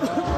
Ha ha ha!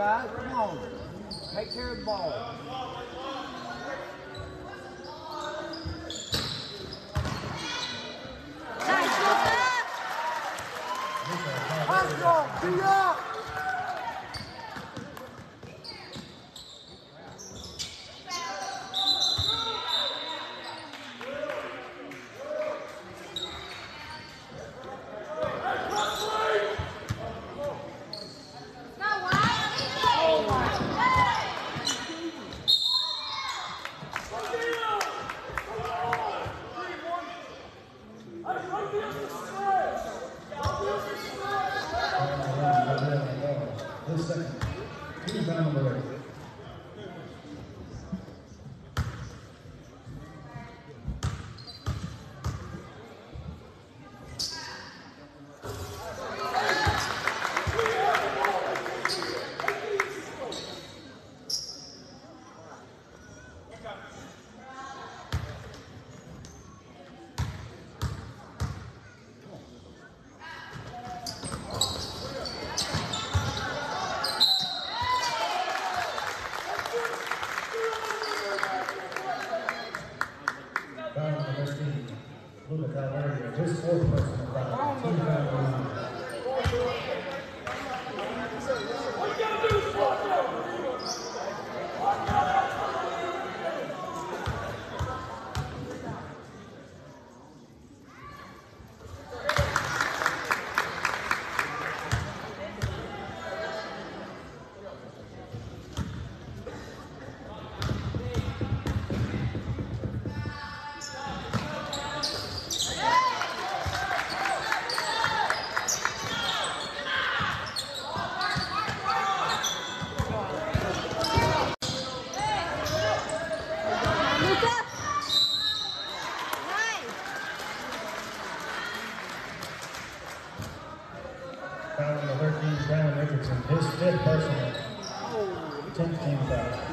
Guys. Personal. Tenth team foul.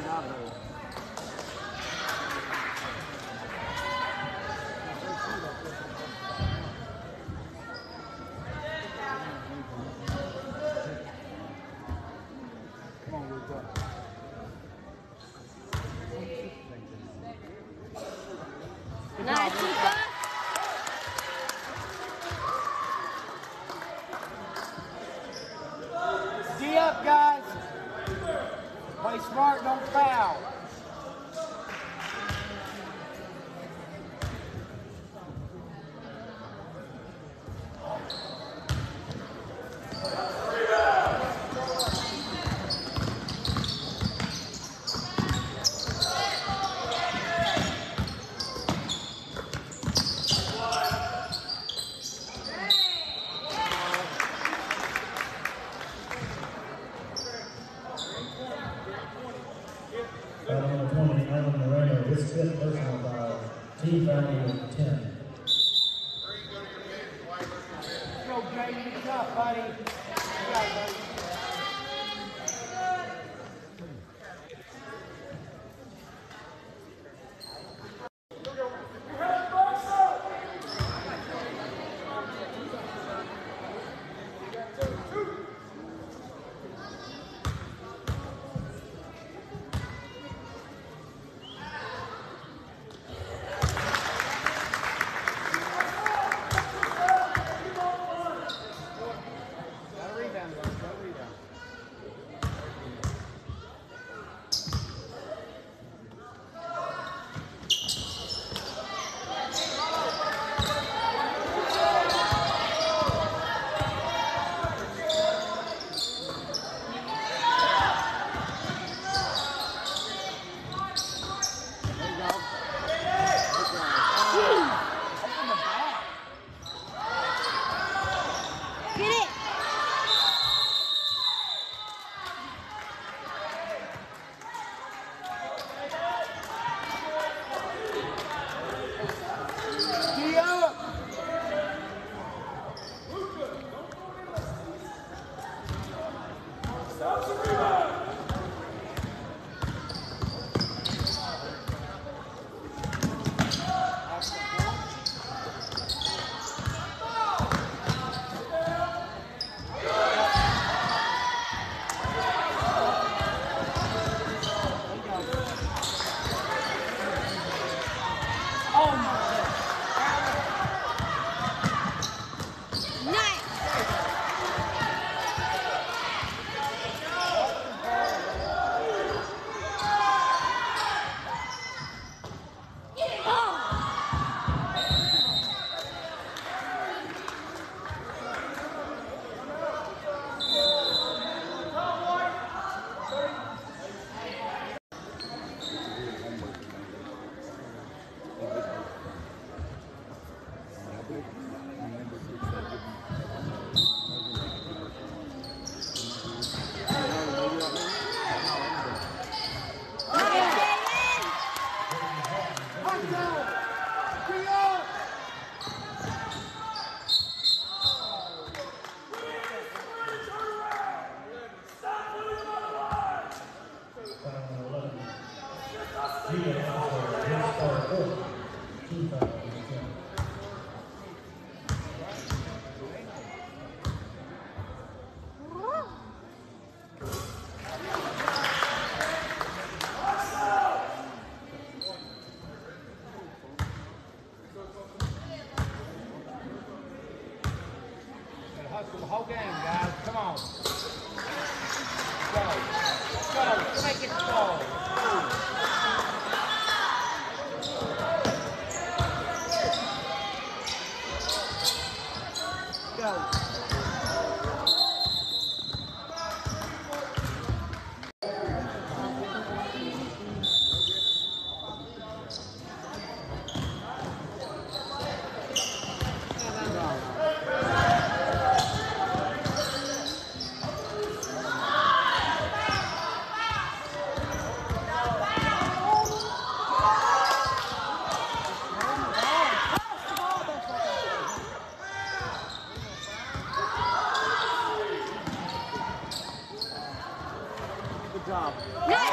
Job. Nice,